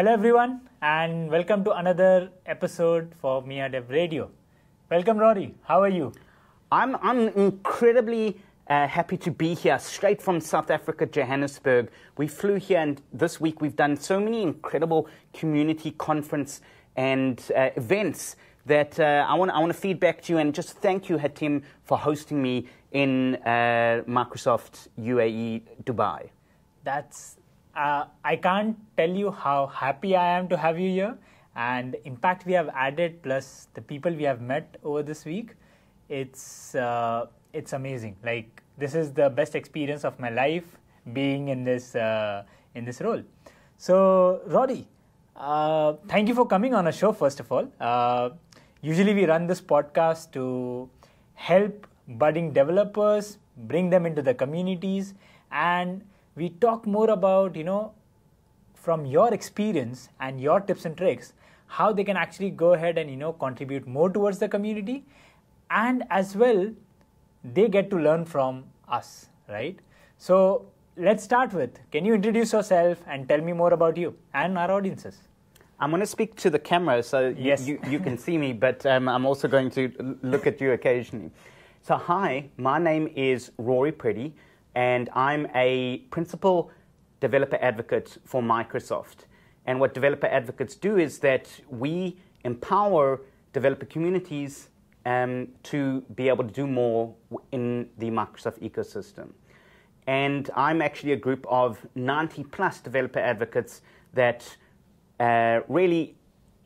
Hello, everyone, and welcome to another episode for MEA Dev Radio. Welcome, Rory. How are you? I'm, I'm incredibly uh, happy to be here, straight from South Africa, Johannesburg. We flew here, and this week we've done so many incredible community conference and uh, events that uh, I want I want to feed back to you and just thank you, Hatim, for hosting me in uh, Microsoft UAE Dubai. That's uh, I can't tell you how happy I am to have you here, and impact we have added plus the people we have met over this week. It's uh, it's amazing. Like this is the best experience of my life being in this uh, in this role. So, Rory, uh, thank you for coming on a show. First of all, uh, usually we run this podcast to help budding developers, bring them into the communities, and we talk more about you know from your experience and your tips and tricks how they can actually go ahead and you know contribute more towards the community and as well they get to learn from us, right? So let's start with can you introduce yourself and tell me more about you and our audiences? I'm going to speak to the camera so yes. you, you, can see me, but um, I'm also going to look at you occasionally. So, hi, my name is Rory Preddy, and I'm a principal developer advocate for Microsoft. And what developer advocates do is that we empower developer communities um, to be able to do more in the Microsoft ecosystem. And I'm actually a group of 90 plus developer advocates that uh, really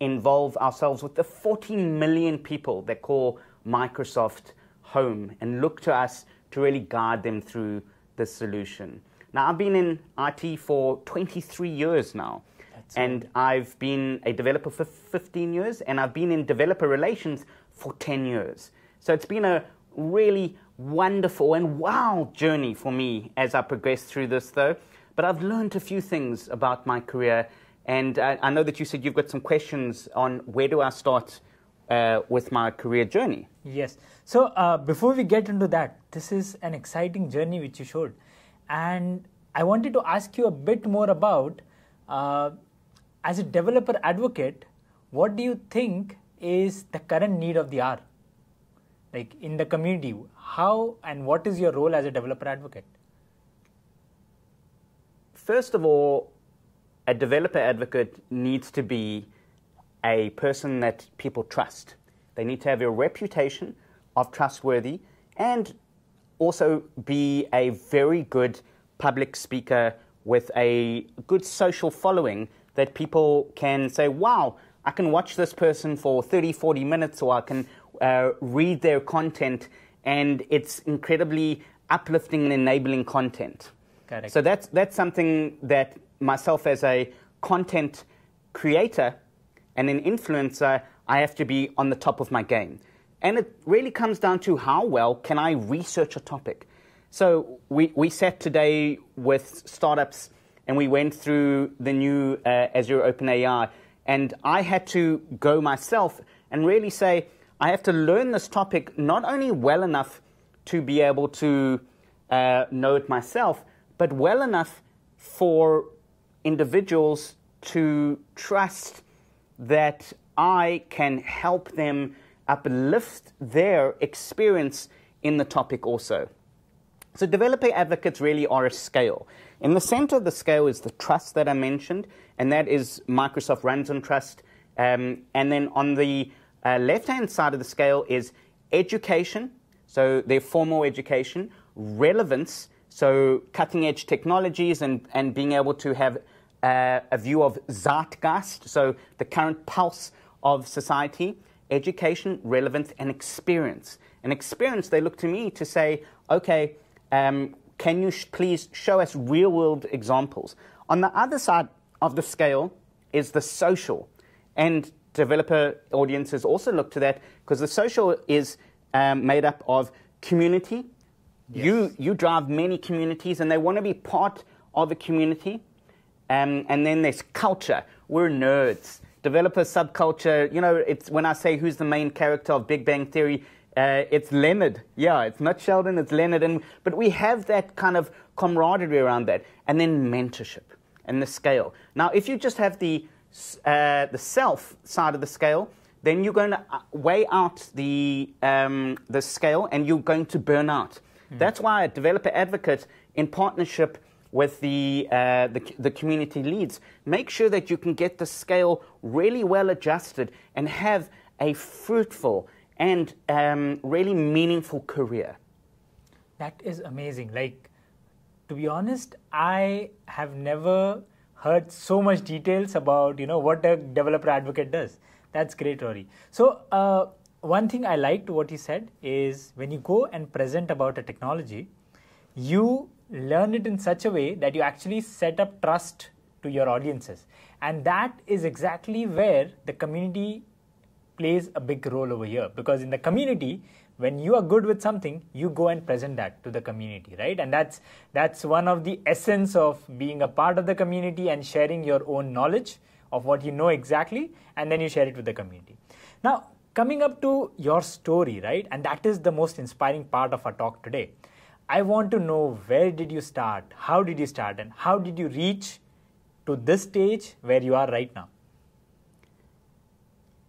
involve ourselves with the 40 million people that call Microsoft home and look to us to really guide them through the solution. Now, I've been in IT for 23 years now. That's and I've been a developer for 15 years, and I've been in developer relations for 10 years. So it's been a really wonderful and wow journey for me as I progressed through this, though. But I've learned a few things about my career, and I, I know that you said you've got some questions on where do I start uh, with my career journey. Yes. So uh, before we get into that, this is an exciting journey which you showed, and I wanted to ask you a bit more about, uh, as a developer advocate, what do you think is the current need of the hour? Like in the community, how and what is your role as a developer advocate? First of all, a developer advocate needs to be a person that people trust. They need to have a reputation of trustworthy and also be a very good public speaker with a good social following that people can say, wow, I can watch this person for 30, 40 minutes, or I can uh, read their content, and it's incredibly uplifting and enabling content. Correct. So that's, that's something that myself as a content creator and an influencer, I have to be on the top of my game. And it really comes down to how well can I research a topic. So we, we sat today with startups and we went through the new uh, Azure OpenAI and I had to go myself and really say, I have to learn this topic not only well enough to be able to uh, know it myself, but well enough for individuals to trust that I can help them uplift their experience in the topic also. So, developer advocates really are a scale. In the center of the scale is the trust that I mentioned, and that is Microsoft runs on trust. Um, and then on the uh, left hand side of the scale is education, so their formal education, relevance, so cutting edge technologies and, and being able to have uh, a view of zeitgeist, so the current pulse of society, education, relevance, and experience. And experience, they look to me to say, okay, um, can you sh- please show us real world examples? On the other side of the scale is the social. And developer audiences also look to that because the social is um, made up of community. Yes. You, you drive many communities and they want to be part of a community. Um, and then there's culture. We're nerds. Developer subculture, you know, it's when I say who's the main character of Big Bang Theory, uh, it's Leonard. Yeah, it's not Sheldon, it's Leonard. And, but we have that kind of camaraderie around that. And then mentorship and the scale. Now, if you just have the uh, the self side of the scale, then you're going to uh, weigh out the, um, the scale and you're going to burn out. Mm. That's why a developer advocate, in partnership with the, uh, the, the, community leads, make sure that you can get the scale really well adjusted and have a fruitful and um, really meaningful career. That is amazing. Like, to be honest, I have never heard so much details about you know what a developer advocate does. That's great, Rory. So uh, one thing I liked what he said is when you go and present about a technology, you learn it in such a way that you actually set up trust to your audiences, and that is exactly where the community plays a big role over here. Because in the community when you are good with something you go and present that to the community right? And that's that's one of the essence of being a part of the community and sharing your own knowledge of what you know exactly and then you share it with the community. Now coming up to your story right? And that is the most inspiring part of our talk today i want to know where did you start how did you start and how did you reach to this stage where you are right now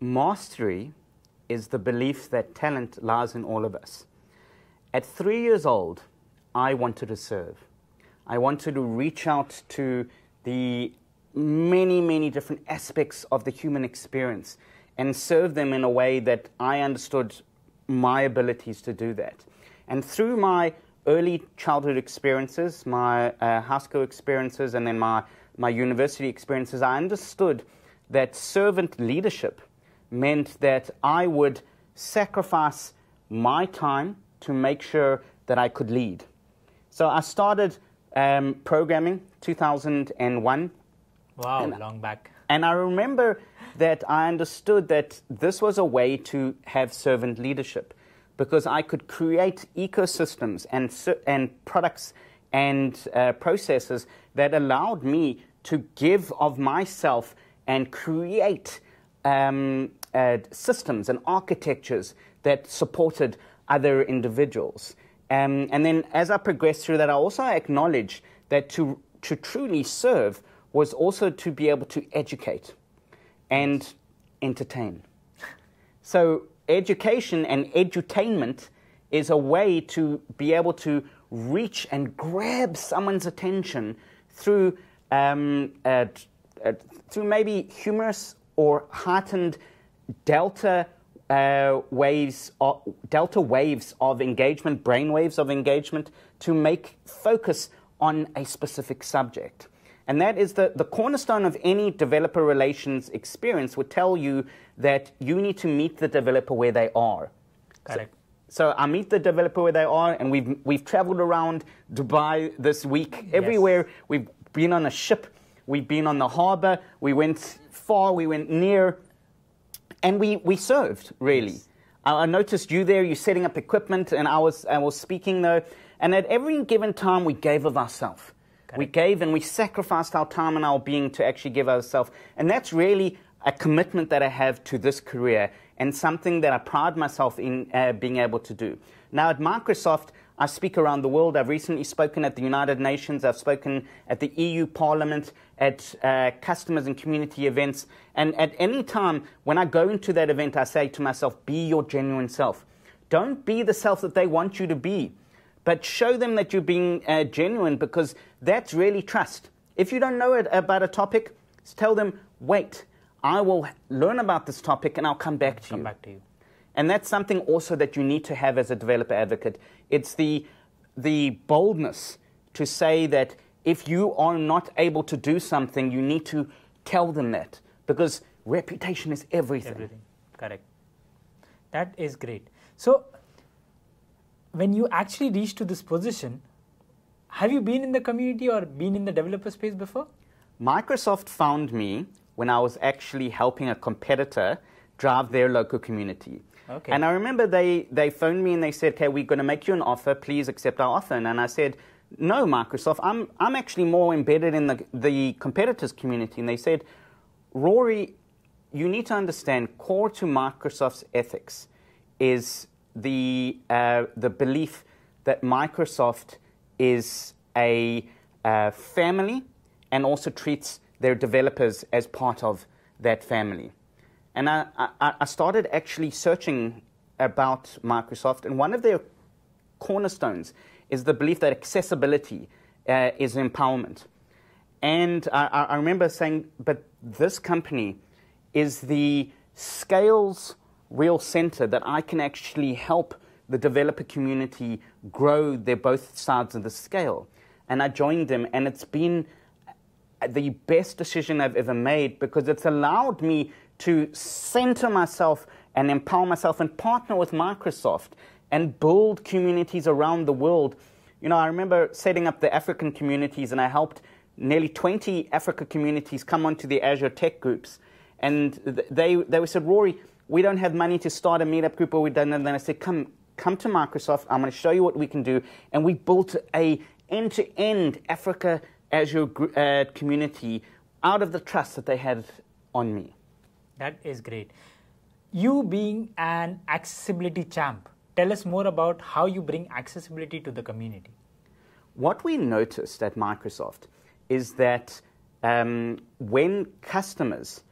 mastery is the belief that talent lies in all of us. At three years old, I wanted to serve. I wanted to reach out to the many, many different aspects of the human experience and serve them in a way that I understood my abilities to do that. And through my early childhood experiences, my uh, high school experiences, and then my, my university experiences, I understood that servant leadership meant that I would sacrifice my time to make sure that I could lead. So I started um, programming 2001. Wow, and, long back. And I remember that I understood that this was a way to have servant leadership because I could create ecosystems and, and products and uh, processes that allowed me to give of myself and create um, uh, systems and architectures that supported other individuals. Um, and then as I progressed through that, I also acknowledged that to, to truly serve was also to be able to educate and entertain. So, education and edutainment is a way to be able to reach and grab someone's attention through, um, uh, uh, through maybe humorous or heightened delta uh, waves, of, delta waves of engagement, brain waves of engagement, to make focus on a specific subject. And that is the, the cornerstone of any developer relations experience would tell you that you need to meet the developer where they are. Correct. So, so I meet the developer where they are, and we've, we've traveled around Dubai this week, everywhere. Yes. We've been on a ship, we've been on the harbor, we went far, we went near, and we, we served, really. Yes. I, I noticed you there, you setting up equipment, and I was, I was speaking there. And at every given time, we gave of ourselves. We gave and we sacrificed our time and our being to actually give ourselves. And that's really a commitment that I have to this career and something that I pride myself in uh, being able to do. Now, at Microsoft, I speak around the world. I've recently spoken at the United Nations. I've spoken at the EU Parliament, at uh, customers and community events. And at any time when I go into that event, I say to myself, be your genuine self. Don't be the self that they want you to be, but show them that you're being uh, genuine because that's really trust. If you don't know it about a topic, tell them, wait, I will learn about this topic and I'll come back to come you. Come back to you. And that's something also that you need to have as a developer advocate. It's the, the boldness to say that if you are not able to do something, you need to tell them that because reputation is everything. Everything, correct. That is great. So, when you actually reach to this position, have you been in the community or been in the developer space before? Microsoft found me when I was actually helping a competitor drive their local community. Okay. And I remember they, they phoned me and they said, okay, we're going to make you an offer. Please accept our offer. And I said, no, Microsoft, I'm, I'm actually more embedded in the, the competitors community. And they said, Rory, you need to understand core to Microsoft's ethics is the, uh, the belief that Microsoft is a uh, family and also treats their developers as part of that family. And I, I, I started actually searching about Microsoft, and one of their cornerstones is the belief that accessibility uh, is empowerment. And I, I remember saying, but this company is the scales real center that I can actually help the developer community grow their both sides of the scale. And I joined them, and it's been the best decision I've ever made because it's allowed me to center myself and empower myself and partner with Microsoft and build communities around the world. You know, I remember setting up the African communities, and I helped nearly 20 Africa communities come onto the Azure Tech groups. And they, they were said, Rory, we don't have money to start a meetup group, or we don't. And then I said, come, come to Microsoft. I'm going to show you what we can do. And we built a end-to-end Africa Azure uh, community out of the trust that they had on me. That is great. You being an accessibility champ, tell us more about how you bring accessibility to the community. What we noticed at Microsoft is that um, when customers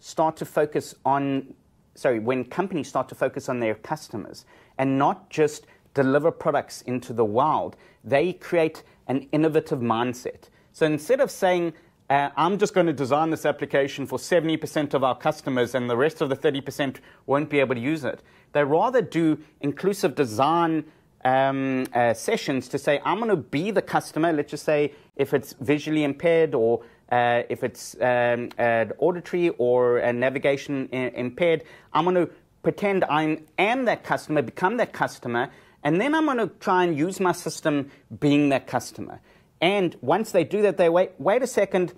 start to focus on, sorry, when companies start to focus on their customers and not just deliver products into the wild, they create an innovative mindset. So instead of saying, uh, I'm just going to design this application for 70% of our customers and the rest of the 30% won't be able to use it, they rather do inclusive design um, uh, sessions to say, I'm going to be the customer. Let's just say if it's visually impaired or uh, if it's um, uh, auditory or navigation impaired, I'm going to pretend I am that customer, become that customer, and then I'm going to try and use my system being that customer. And once they do that, they wait, wait a second,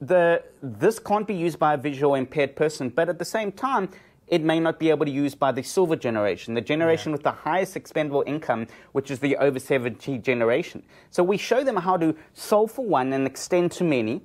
the, this can't be used by a visual impaired person, but at the same time, it may not be able to use by the silver generation, the generation yeah. with the highest expendable income, which is the over 70 generation. So we show them how to solve for one and extend to many.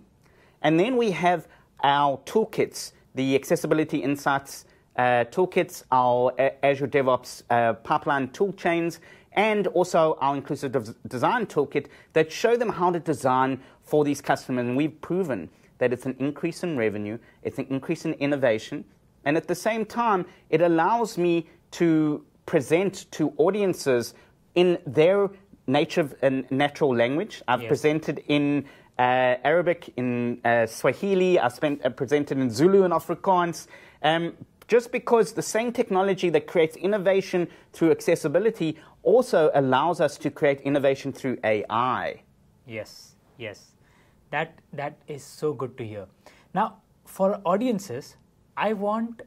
And then we have our toolkits, the accessibility insights uh, toolkits, our Azure DevOps uh, pipeline toolchains, and also our inclusive design toolkit that show them how to design for these customers. And we've proven that it's an increase in revenue, it's an increase in innovation, and at the same time, it allows me to present to audiences in their native and natural language. I've yes. presented in Arabic, in uh, Swahili, I've spent, uh, presented in Zulu and Afrikaans. Um, just because the same technology that creates innovation through accessibility also allows us to create innovation through AI. Yes, yes. That, that is so good to hear. Now, for audiences, I want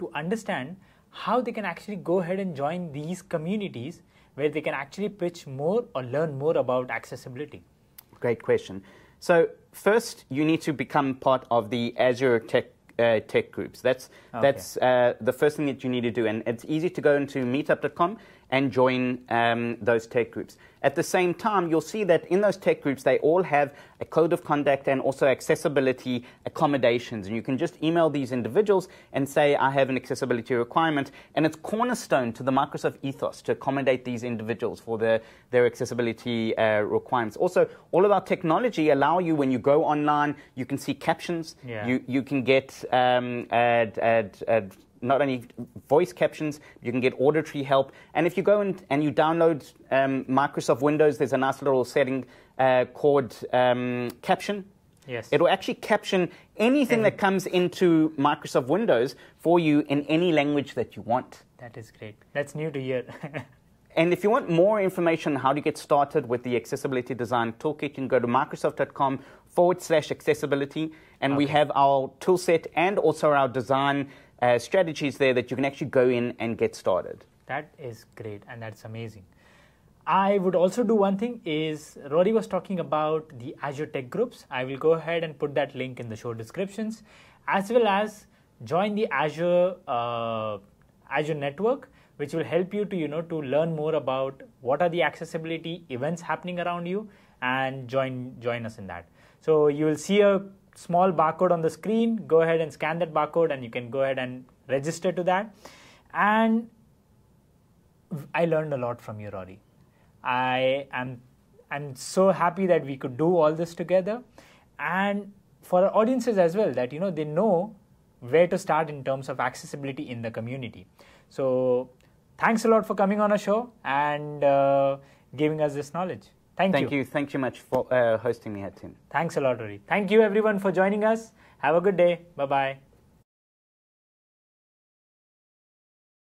to understand how they can actually go ahead and join these communities where they can actually pitch more or learn more about accessibility. Great question. So, first, you need to become part of the Azure Tech uh, tech groups. That's okay. that's uh, the first thing that you need to do, and it's easy to go into meetup.com and join um, those tech groups. At the same time, you'll see that in those tech groups, they all have a code of conduct and also accessibility accommodations. And you can just email these individuals and say, I have an accessibility requirement. And it's cornerstone to the Microsoft ethos to accommodate these individuals for their, their accessibility uh, requirements. Also, all of our technology allow you, when you go online, you can see captions. Yeah. You, you can get um, ad, ad, ad not only voice captions, you can get auditory help. And if you go and, and you download um, Microsoft Windows, there's a nice little setting uh, called um, Caption. Yes. It will actually caption anything that comes into Microsoft Windows for you in any language that you want. That is great. That's new to hear. and if you want more information on how to get started with the Accessibility Design Toolkit, you can go to microsoft.com forward slash accessibility. And okay. we have our toolset and also our design uh, strategies there that you can actually go in and get started. That is great and that's amazing. I would also do one thing is Rory was talking about the Azure Tech Groups. I will go ahead and put that link in the show descriptions as well as join the Azure uh, Azure network which will help you to you know to learn more about what are the accessibility events happening around you and join join us in that. So you will see a small barcode on the screen. Go ahead and scan that barcode, and you can go ahead and register to that. And I learned a lot from you, Rory. I am I'm so happy that we could do all this together. And for our audiences as well that you know they know where to start in terms of accessibility in the community. So thanks a lot for coming on our show and uh, giving us this knowledge. Thank, Thank you. Thank you much for uh, hosting me here, Tim. Thanks a lot, Rory. Thank you everyone for joining us. Have a good day. Bye bye.